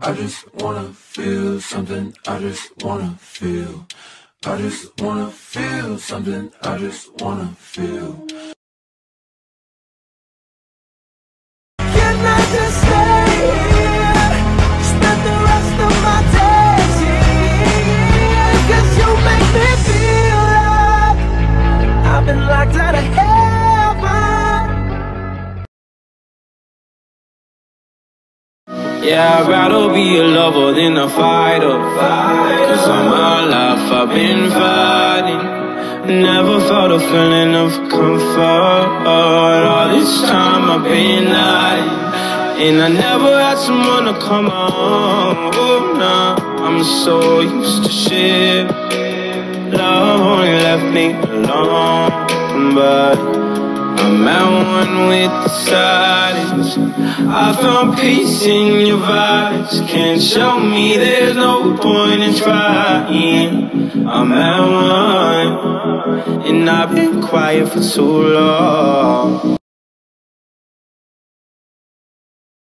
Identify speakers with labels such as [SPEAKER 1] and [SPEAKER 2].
[SPEAKER 1] I just wanna feel something. I just wanna feel. I just wanna feel something. I just wanna feel.
[SPEAKER 2] Can just stay here? Spend the rest of my days you make me feel I've been locked out of heaven.
[SPEAKER 3] Yeah, I'd rather be a lover than a fighter. Cause all my life I've been fighting. Never felt a feeling of comfort. All this time I've been hiding. And I never had someone to come on. Oh, nah, I'm so used to shit. Love only left me alone. But I'm at one with the silence. I found peace in your vibes. Can't show me there's no point in trying. I'm at one, and I've been quiet for too long.